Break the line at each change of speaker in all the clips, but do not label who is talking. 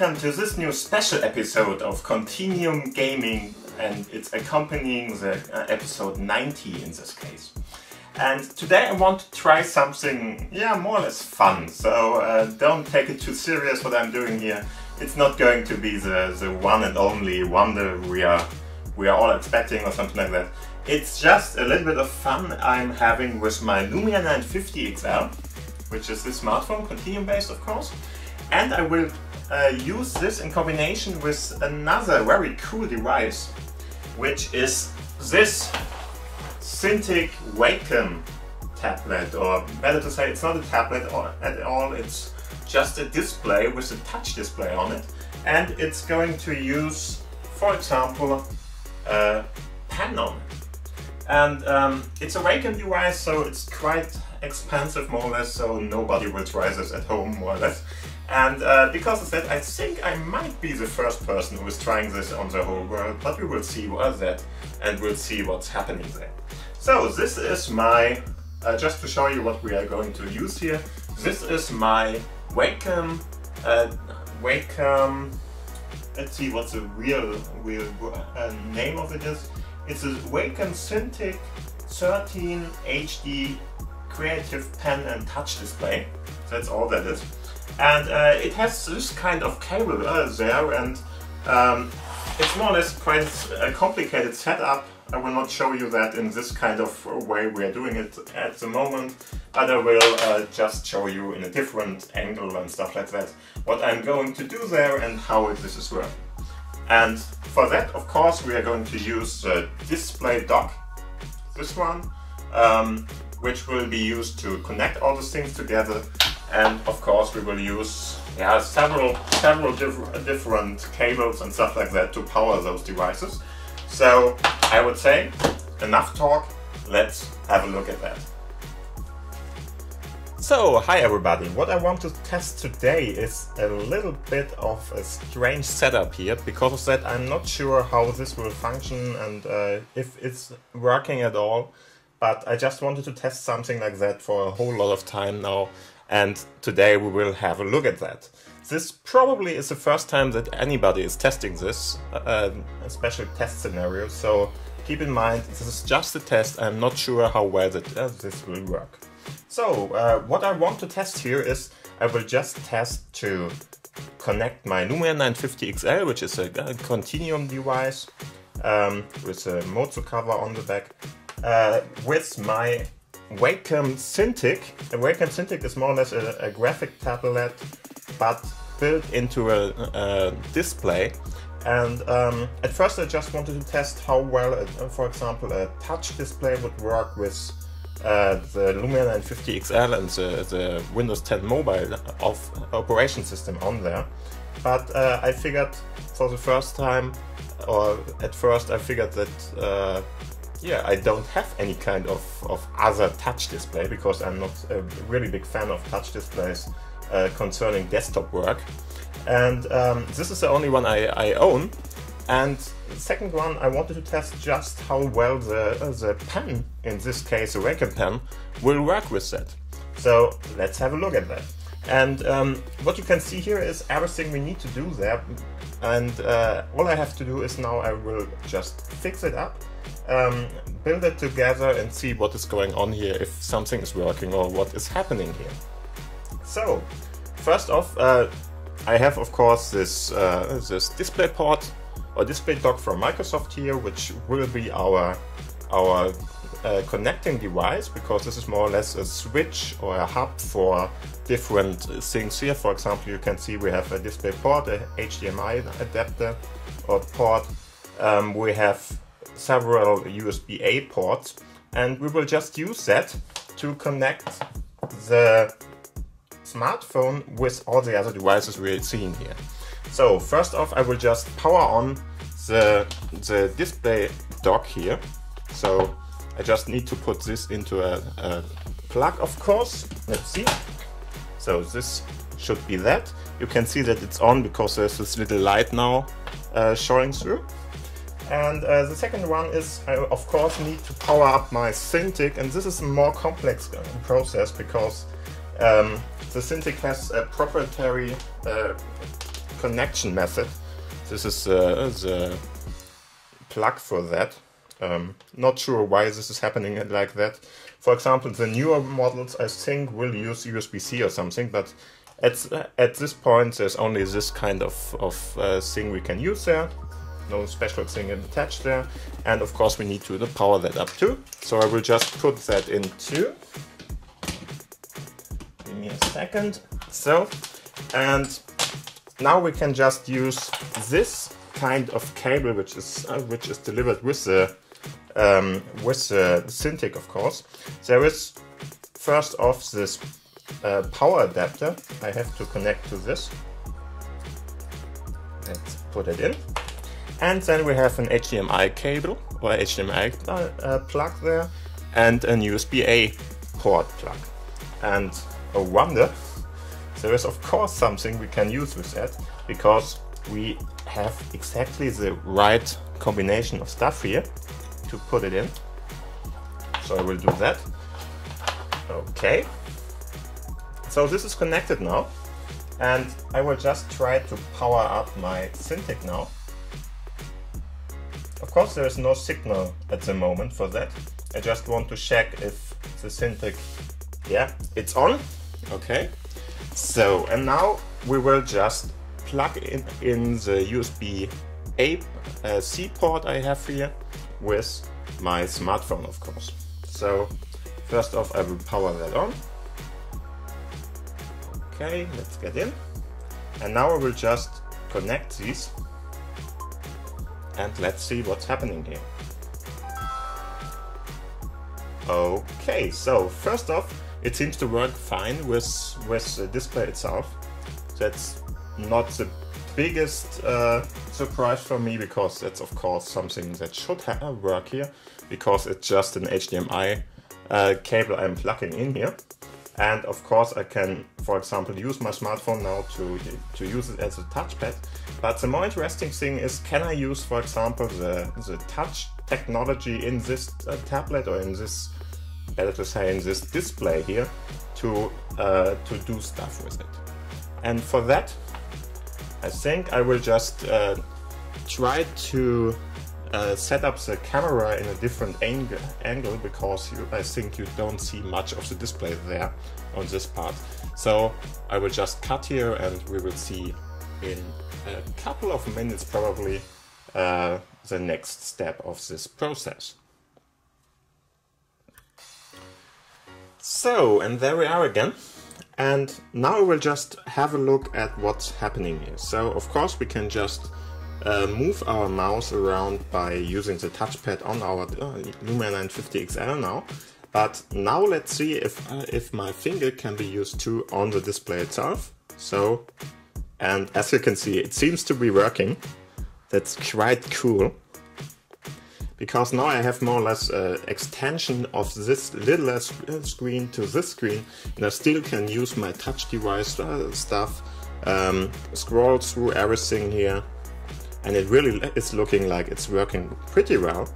welcome to this new special episode of Continuum Gaming and it's accompanying the uh, episode 90 in this case. And today I want to try something, yeah, more or less fun, so uh, don't take it too serious what I'm doing here. It's not going to be the, the one and only wonder we are, we are all expecting or something like that. It's just a little bit of fun I'm having with my Lumia 950 XL, which is this smartphone, Continuum based of course. And I will uh, use this in combination with another very cool device, which is this Cintiq Wacom tablet, or better to say, it's not a tablet at all, it's just a display with a touch display on it. And it's going to use, for example, a pen on it. And um, it's a Wacom device, so it's quite expensive more or less, so nobody will try this at home more or less. And uh, because of that, I think I might be the first person who is trying this on the whole world, but we will see what that and we'll see what's happening there. So this is my, uh, just to show you what we are going to use here, this is my Wacom, uh, Wacom, let's see what the real, real uh, name of it is. It's a Wacom Cintiq 13 HD Creative Pen and Touch Display. That's all that is. And uh, it has this kind of cable uh, there and um, it's more or less quite a complicated setup. I will not show you that in this kind of way we are doing it at the moment, but I will uh, just show you in a different angle and stuff like that what I'm going to do there and how this is working. And for that, of course, we are going to use the display dock, this one, um, which will be used to connect all these things together and of course we will use yeah, several several diff different cables and stuff like that to power those devices. So I would say enough talk, let's have a look at that. So, hi everybody. What I want to test today is a little bit of a strange setup here. Because of that, I'm not sure how this will function and uh, if it's working at all. But I just wanted to test something like that for a whole lot of time now and today we will have a look at that. This probably is the first time that anybody is testing this, uh, a special test scenario, so keep in mind this is just a test, I'm not sure how well that, uh, this will work. So, uh, what I want to test here is I will just test to connect my Lumia 950 XL, which is a, a continuum device um, with a Mozo cover on the back, uh, with my Wacom Cintiq. And Wacom Cintiq is more or less a, a graphic tablet, but built into a, a display. And um, at first I just wanted to test how well, a, for example, a touch display would work with uh, the Lumia 950 XL and the, the, Windows 10 mobile of operation system on there. But uh, I figured for the first time, or at first I figured that uh, yeah, I don't have any kind of, of other touch display because I'm not a really big fan of touch displays uh, concerning desktop work. And um, this is the only one I, I own. And the second one, I wanted to test just how well the, uh, the pen, in this case the Wacom pen, will work with that. So let's have a look at that. And um, what you can see here is everything we need to do there. And uh, all I have to do is now I will just fix it up um, build it together and see what is going on here, if something is working or what is happening here. So, first off, uh, I have of course this, uh, this display port or display dock from Microsoft here, which will be our, our uh, connecting device because this is more or less a switch or a hub for different things here. For example, you can see we have a display port, a HDMI adapter or port. Um, we have several USB-A ports and we will just use that to connect the smartphone with all the other devices we're seeing here. So first off I will just power on the, the display dock here. So I just need to put this into a, a plug of course. Let's see. So this should be that. You can see that it's on because there's this little light now uh, showing through. And uh, the second one is I of course need to power up my Cintiq and this is a more complex uh, process because um, the Cintiq has a proprietary uh, connection method. This is uh, the plug for that. Um, not sure why this is happening like that. For example, the newer models I think will use USB-C or something, but at, at this point there's only this kind of, of uh, thing we can use there. No special thing attached there. And of course we need to power that up too. So I will just put that in into. Give me a second. So, and now we can just use this kind of cable which is uh, which is delivered with the um, with the Cintiq of course. There is first off this uh, power adapter I have to connect to this. Let's put it in. And then we have an HDMI cable or HDMI uh, plug there and an USB-A port plug. And a wonder, there is of course something we can use with that because we have exactly the right combination of stuff here to put it in. So I will do that. Okay. So this is connected now. And I will just try to power up my Cintiq now. Of course there is no signal at the moment for that. I just want to check if the Cintiq, yeah, it's on. Okay. So, and now we will just plug in, in the USB A uh, C port I have here with my smartphone, of course. So first off, I will power that on. Okay, let's get in. And now I will just connect these and let's see what's happening here. Okay, so first off, it seems to work fine with, with the display itself. That's not the biggest uh, surprise for me because that's of course something that should work here because it's just an HDMI uh, cable I'm plugging in here. And of course I can, for example, use my smartphone now to, to use it as a touchpad. But the more interesting thing is, can I use, for example, the, the touch technology in this uh, tablet or in this, better to say, in this display here to, uh, to do stuff with it. And for that, I think I will just uh, try to uh, set up the camera in a different ang angle because you, I think you don't see much of the display there on this part. So I will just cut here and we will see in a couple of minutes probably uh, the next step of this process. So, and there we are again. And now we'll just have a look at what's happening here. So of course we can just uh, move our mouse around by using the touchpad on our uh, Lumia 950 XL now. But now let's see if, uh, if my finger can be used too on the display itself. So, and as you can see, it seems to be working. That's quite cool because now I have more or less uh, extension of this little screen to this screen and I still can use my touch device uh, stuff, um, scroll through everything here and it really is looking like it's working pretty well.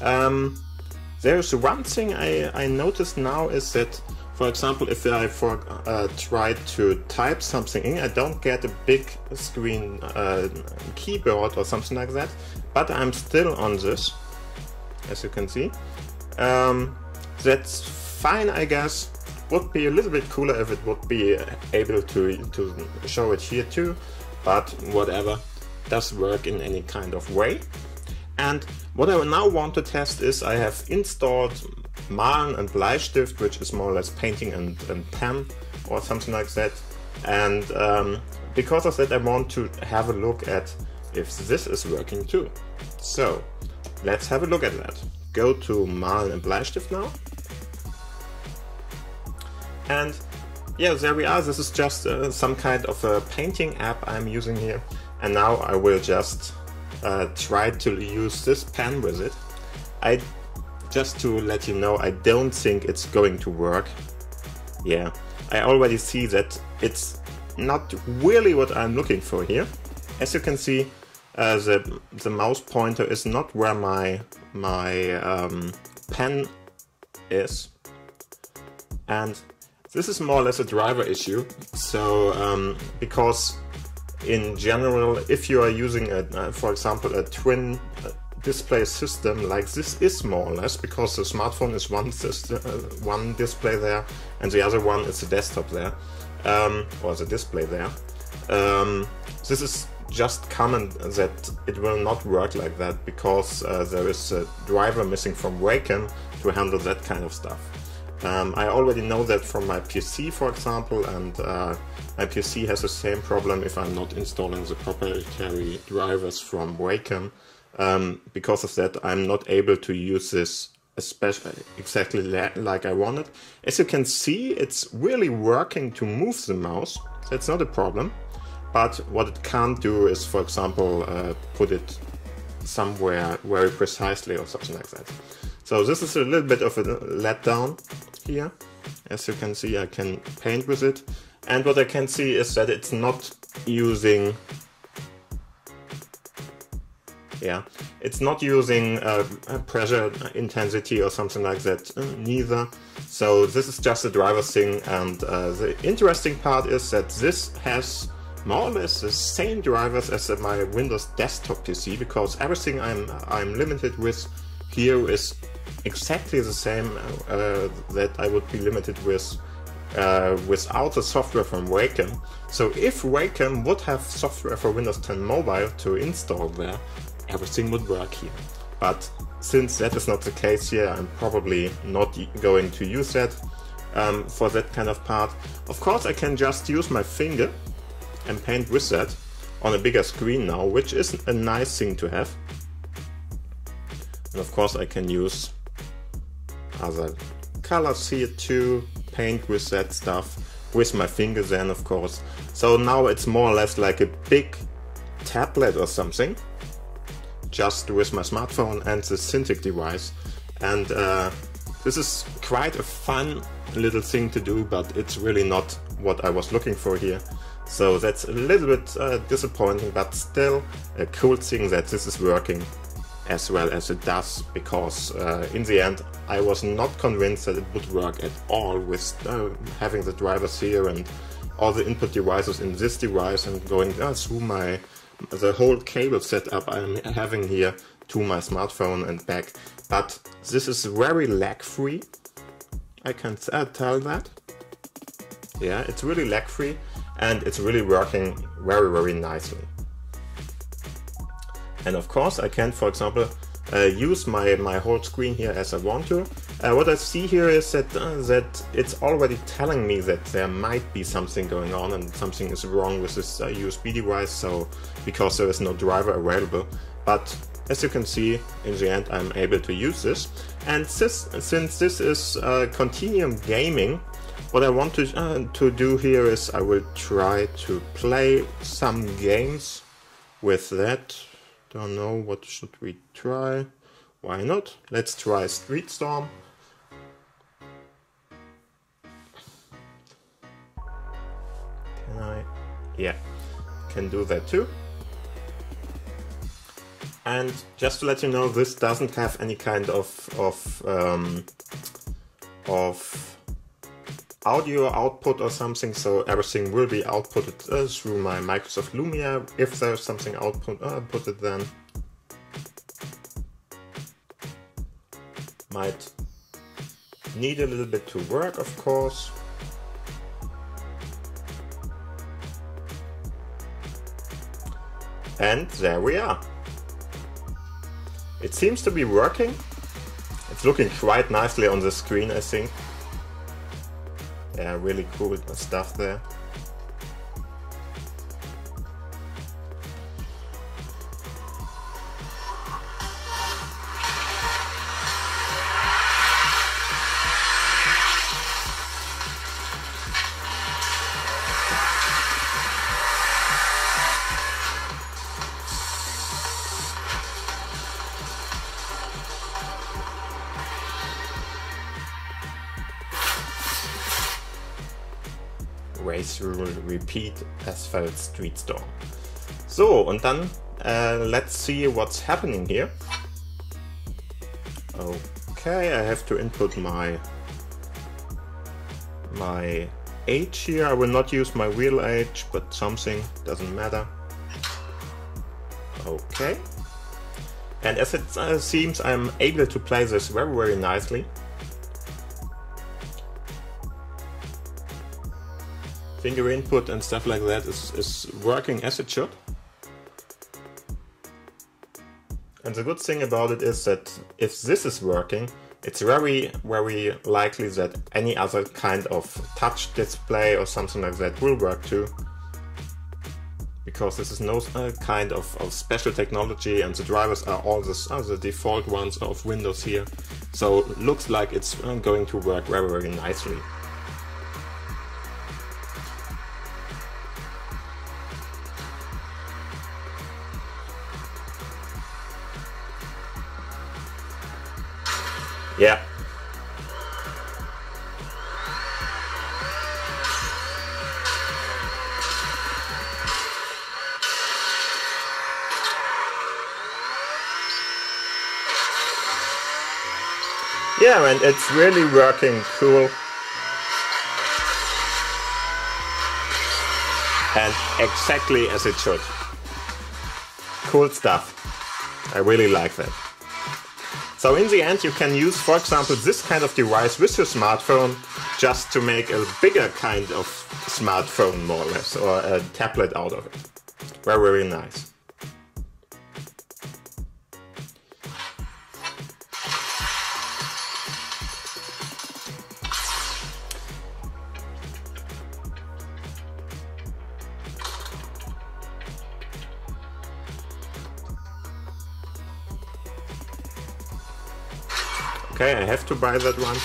Um, there's one thing I, I noticed now is that for example, if I for, uh, try to type something in, I don't get a big screen uh, keyboard or something like that, but I'm still on this as you can see. Um, that's fine, I guess. Would be a little bit cooler if it would be able to, to show it here too, but whatever, does work in any kind of way. And what I now want to test is I have installed Malen and Bleistift, which is more or less painting and, and pen or something like that. And um, because of that, I want to have a look at if this is working too. So Let's have a look at that. Go to Malen and Bleistift now. And yeah, there we are. This is just uh, some kind of a painting app I'm using here. And now I will just uh, try to use this pen with it. I just to let you know, I don't think it's going to work. Yeah, I already see that it's not really what I'm looking for here. As you can see, uh, the the mouse pointer is not where my my um, pen is, and this is more or less a driver issue. So um, because in general, if you are using, a, uh, for example, a twin uh, display system like this is more or less because the smartphone is one system, uh, one display there and the other one is the desktop there um, or the display there. Um, this is just comment that it will not work like that because uh, there is a driver missing from Wacom to handle that kind of stuff. Um, I already know that from my PC, for example, and uh, my PC has the same problem if I'm not installing the proprietary drivers from Wacom. Um, because of that, I'm not able to use this especially exactly like I wanted. As you can see, it's really working to move the mouse. That's not a problem. But what it can't do is, for example, uh, put it somewhere very precisely or something like that. So this is a little bit of a letdown here. As you can see, I can paint with it. And what I can see is that it's not using yeah, it's not using uh, pressure intensity or something like that, uh, neither. So this is just a driver thing, and uh, the interesting part is that this has more or less the same drivers as my Windows desktop PC, because everything I'm I'm limited with here is exactly the same uh, that I would be limited with uh, without the software from Wacom. So if Wacom would have software for Windows 10 Mobile to install there, everything would work here. But since that is not the case here, I'm probably not going to use that um, for that kind of part. Of course, I can just use my finger and paint with that on a bigger screen now, which is a nice thing to have. And of course, I can use other colors here too, paint with that stuff, with my finger then, of course. So now it's more or less like a big tablet or something just with my smartphone and the Cintiq device. And uh, this is quite a fun little thing to do, but it's really not what I was looking for here. So that's a little bit uh, disappointing, but still a cool thing that this is working as well as it does, because uh, in the end I was not convinced that it would work at all with uh, having the drivers here and all the input devices in this device and going uh, through my the whole cable setup I'm having here to my smartphone and back. But this is very lag free. I can uh, tell that. Yeah, it's really lag free and it's really working very, very nicely. And of course I can, for example, uh, use my, my whole screen here as I want to. Uh, what I see here is that, uh, that it's already telling me that there might be something going on and something is wrong with this USB uh, device, so because there is no driver available. But as you can see, in the end I'm able to use this. And this, since this is uh, Continuum Gaming, what I want to, uh, to do here is I will try to play some games with that. Don't know, what should we try? Why not? Let's try Street Storm. Can I? Yeah, can do that too. And just to let you know, this doesn't have any kind of of um, of audio output or something, so everything will be outputted uh, through my Microsoft Lumia. If there's something output, uh, put it then. Might need a little bit to work, of course. And there we are. It seems to be working. It's looking quite nicely on the screen, I think. Yeah, really cool stuff there. Rule Repeat Asphalt Street Storm. So, und dann uh, let's see what's happening here. Okay, I have to input my my age here. I will not use my real age, but something doesn't matter. Okay. And as it uh, seems, I'm able to play this very, very nicely. Finger input and stuff like that is, is working as it should. And the good thing about it is that if this is working, it's very, very likely that any other kind of touch display or something like that will work too. Because this is no uh, kind of, of special technology and the drivers are all the, are the default ones of Windows here. So looks like it's uh, going to work very, very nicely. Yeah. Yeah, and it's really working cool. And exactly as it should. Cool stuff. I really like that. So in the end, you can use, for example, this kind of device with your smartphone just to make a bigger kind of smartphone, more or less, or a tablet out of it. Very, very nice. Okay, I have to buy that one.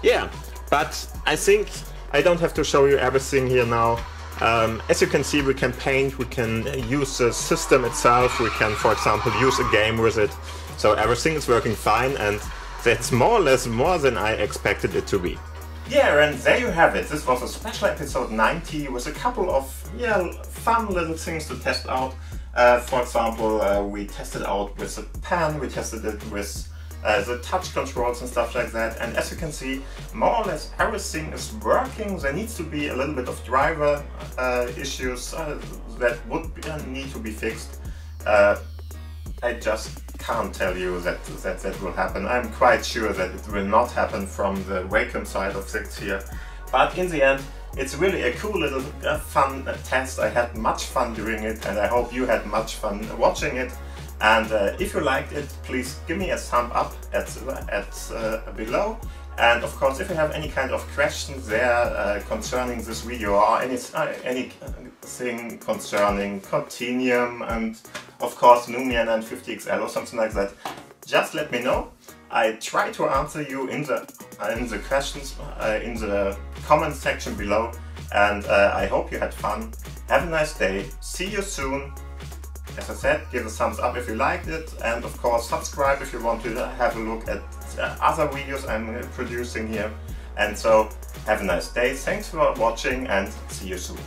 Yeah, but I think I don't have to show you everything here now. Um, as you can see, we can paint, we can use the system itself, we can, for example, use a game with it. So everything is working fine and that's more or less more than I expected it to be. Yeah, and there you have it. This was a special episode 90 with a couple of yeah fun little things to test out. Uh, for example, uh, we tested out with a pen, we tested it with uh, the touch controls and stuff like that. And as you can see, more or less everything is working. There needs to be a little bit of driver uh, issues uh, that would be, uh, need to be fixed. Uh, I just can't tell you that, that that will happen. I'm quite sure that it will not happen from the Wacom side of things here. But in the end, it's really a cool little uh, fun test. I had much fun doing it and I hope you had much fun watching it. And uh, if you liked it, please give me a thumb up at, at uh, below. And of course, if you have any kind of questions there uh, concerning this video or any, uh, anything concerning Continuum and of course Lumia 950 XL or something like that, just let me know. I try to answer you in the in the questions uh, in the comment section below and uh, I hope you had fun. Have a nice day. See you soon. As I said, give a thumbs up if you liked it and of course subscribe if you want to have a look at uh, other videos I'm producing here. And so have a nice day, thanks for watching and see you soon.